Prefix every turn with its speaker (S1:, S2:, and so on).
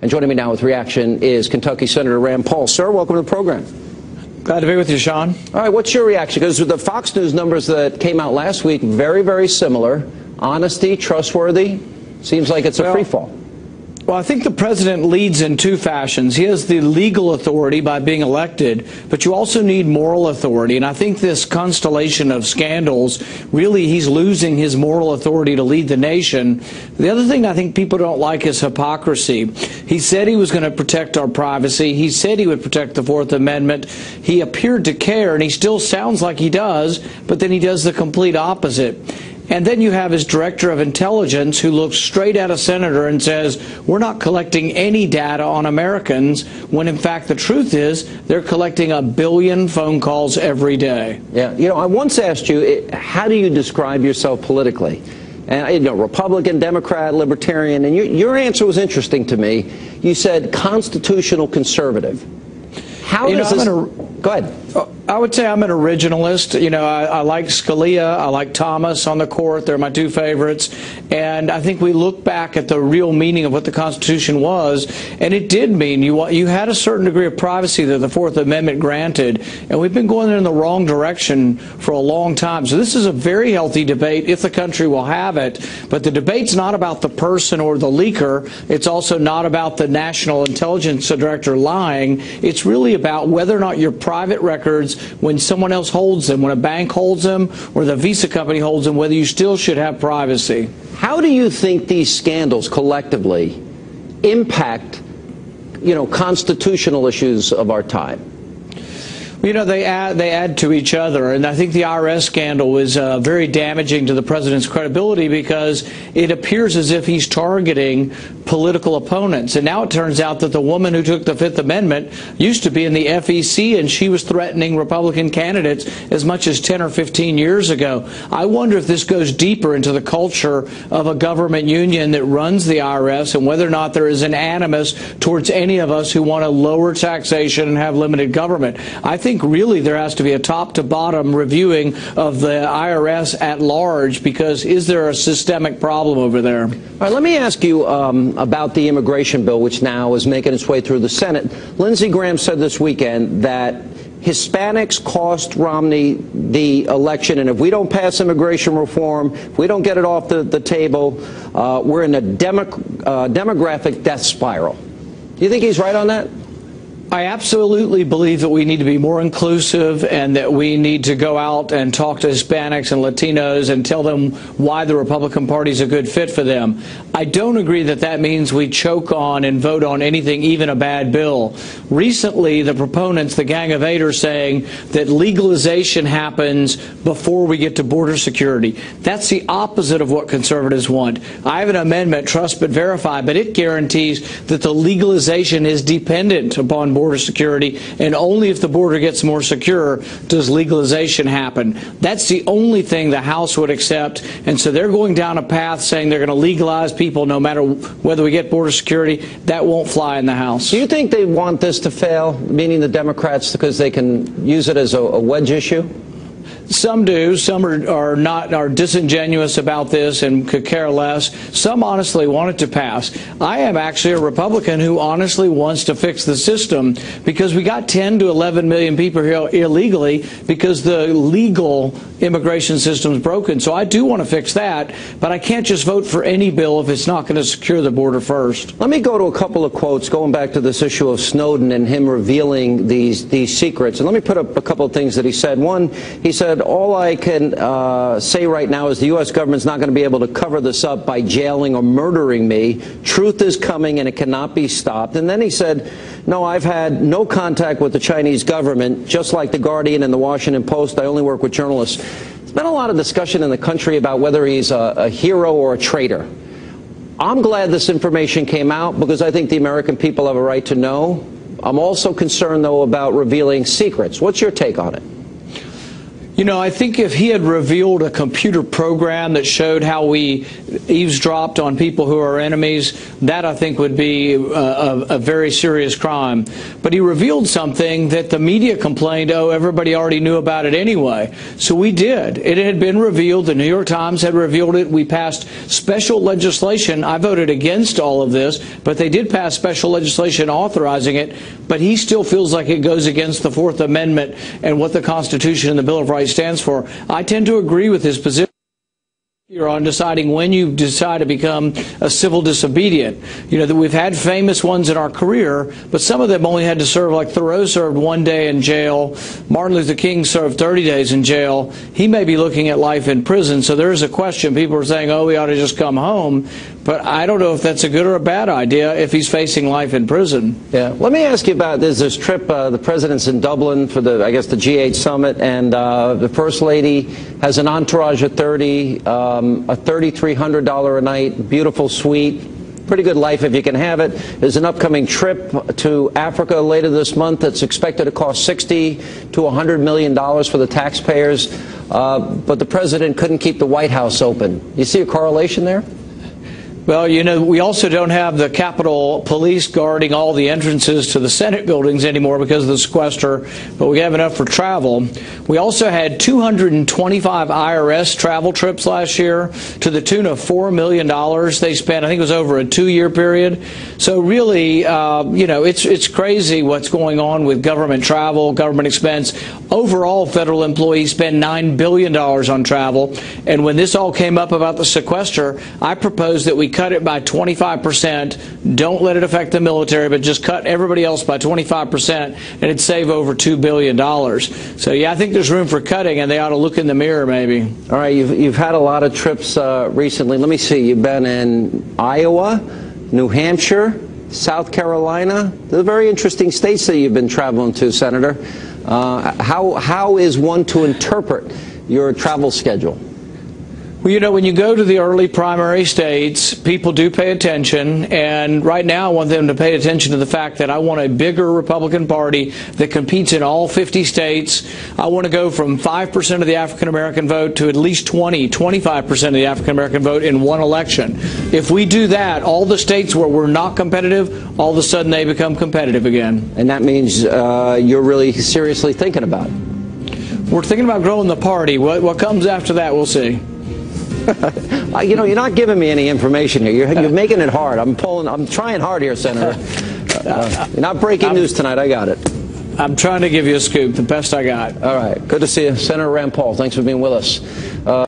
S1: And joining me now with reaction is Kentucky Senator Rand Paul. Sir, welcome to the program.
S2: Glad to be with you, Sean.
S1: All right, what's your reaction? Because the Fox News numbers that came out last week, very, very similar. Honesty, trustworthy. Seems like it's a
S2: well,
S1: free fall.
S2: Well, I think the president leads in two fashions. He has the legal authority by being elected, but you also need moral authority. And I think this constellation of scandals, really, he's losing his moral authority to lead the nation. The other thing I think people don't like is hypocrisy. He said he was going to protect our privacy. He said he would protect the Fourth Amendment. He appeared to care, and he still sounds like he does, but then he does the complete opposite. And then you have his director of intelligence who looks straight at a senator and says, We're not collecting any data on Americans, when in fact the truth is they're collecting a billion phone calls every day.
S1: Yeah. You know, I once asked you, how do you describe yourself politically? And, you know, Republican, Democrat, Libertarian, and your, your answer was interesting to me. You said constitutional conservative. How
S2: you
S1: does
S2: know,
S1: this... Go ahead.
S2: Uh, I would say I'm an originalist. You know, I, I, like Scalia, I like Thomas on the court. They're my two favorites. And I think we look back at the real meaning of what the Constitution was, and it did mean you you had a certain degree of privacy that the Fourth Amendment granted, and we've been going in the wrong direction for a long time. So this is a very healthy debate if the country will have it. But the debate's not about the person or the leaker. It's also not about the National Intelligence Director lying. It's really about whether or not your private records when someone else holds them, when a bank holds them or the Visa company holds them, whether you still should have privacy.
S1: How do you think these scandals collectively impact, you know, constitutional issues of our time?
S2: You know, they add, they add to each other. And I think the IRS scandal was uh, very damaging to the president's credibility because it appears as if he's targeting political opponents. And now it turns out that the woman who took the Fifth Amendment used to be in the FEC and she was threatening Republican candidates as much as 10 or 15 years ago. I wonder if this goes deeper into the culture of a government union that runs the IRS and whether or not there is an animus towards any of us who want to lower taxation and have limited government. I think really there has to be a top to bottom reviewing of the IRS at large because is there a systemic problem over there? All
S1: right, let me ask you um, about the immigration bill, which now is making its way through the Senate. Lindsey Graham said this weekend that Hispanics cost Romney the election, and if we don't pass immigration reform, if we don't get it off the, the table, uh, we're in a demo, uh, demographic death spiral. Do you think he's right on that?
S2: I absolutely believe that we need to be more inclusive and that we need to go out and talk to Hispanics and Latinos and tell them why the Republican Party is a good fit for them. I don't agree that that means we choke on and vote on anything, even a bad bill. Recently, the proponents, the Gang of Eight, are saying that legalization happens before we get to border security. That's the opposite of what conservatives want. I have an amendment, trust but verify, but it guarantees that the legalization is dependent upon border security, and only if the border gets more secure does legalization happen. That's the only thing the House would accept, and so they're going down a path saying they're going to legalize people no matter whether we get border security. That won't fly in the House.
S1: Do you think they want this to fail, meaning the Democrats, because they can use it as a, a wedge issue?
S2: Some do. Some are, are not are disingenuous about this and could care less. Some honestly want it to pass. I am actually a Republican who honestly wants to fix the system because we got 10 to 11 million people here illegally because the legal immigration system is broken. So I do want to fix that, but I can't just vote for any bill if it's not going to secure the border first.
S1: Let me go to a couple of quotes going back to this issue of Snowden and him revealing these these secrets. And let me put up a couple of things that he said. One, he said all I can uh, say right now is the U.S. government's not going to be able to cover this up by jailing or murdering me. Truth is coming and it cannot be stopped. And then he said, no, I've had no contact with the Chinese government, just like The Guardian and The Washington Post. I only work with journalists. There's been a lot of discussion in the country about whether he's a, a hero or a traitor. I'm glad this information came out because I think the American people have a right to know. I'm also concerned, though, about revealing secrets. What's your take on it?
S2: You know, I think if he had revealed a computer program that showed how we eavesdropped on people who are enemies, that I think would be a, a, a very serious crime. But he revealed something that the media complained, oh, everybody already knew about it anyway. So we did. It had been revealed. The New York Times had revealed it. We passed special legislation. I voted against all of this, but they did pass special legislation authorizing it. But he still feels like it goes against the Fourth Amendment and what the Constitution and the Bill of Rights stands for. I tend to agree with his position. On deciding when you decide to become a civil disobedient. You know that we've had famous ones in our career, but some of them only had to serve. Like Thoreau served one day in jail. Martin Luther King served 30 days in jail. He may be looking at life in prison. So there is a question. People are saying, "Oh, we ought to just come home," but I don't know if that's a good or a bad idea if he's facing life in prison.
S1: Yeah. Let me ask you about this, this trip. Uh, the president's in Dublin for the, I guess, the G8 summit, and uh, the first lady has an entourage of 30. Um, a $3,300 a night, beautiful suite, pretty good life if you can have it. There's an upcoming trip to Africa later this month that's expected to cost 60 to 100 million dollars for the taxpayers. Uh, but the president couldn't keep the White House open. You see a correlation there?
S2: Well, you know, we also don't have the Capitol Police guarding all the entrances to the Senate buildings anymore because of the sequester, but we have enough for travel. We also had 225 IRS travel trips last year to the tune of $4 million they spent. I think it was over a two year period. So, really, uh, you know, it's, it's crazy what's going on with government travel, government expense. Overall, federal employees spend $9 billion on travel. And when this all came up about the sequester, I proposed that we cut it by 25%. Don't let it affect the military, but just cut everybody else by 25%, and it'd save over $2 billion. So, yeah, I think there's room for cutting, and they ought to look in the mirror, maybe.
S1: All right, you've, you've had a lot of trips uh, recently. Let me see. You've been in Iowa, New Hampshire, South Carolina. They're very interesting states that you've been traveling to, Senator. Uh, how, how is one to interpret your travel schedule?
S2: Well, you know, when you go to the early primary states, people do pay attention. And right now, I want them to pay attention to the fact that I want a bigger Republican Party that competes in all 50 states. I want to go from 5% of the African American vote to at least 20, 25% of the African American vote in one election. If we do that, all the states where we're not competitive, all of a sudden they become competitive again.
S1: And that means uh, you're really seriously thinking about it.
S2: We're thinking about growing the party. What, what comes after that, we'll see.
S1: You know, you're not giving me any information here. You're, you're making it hard. I'm pulling. I'm trying hard here, Senator. Uh, you're not breaking news tonight. I got it.
S2: I'm trying to give you a scoop, the best I got.
S1: All right. Good to see you, Senator Rand Paul. Thanks for being with us. Uh,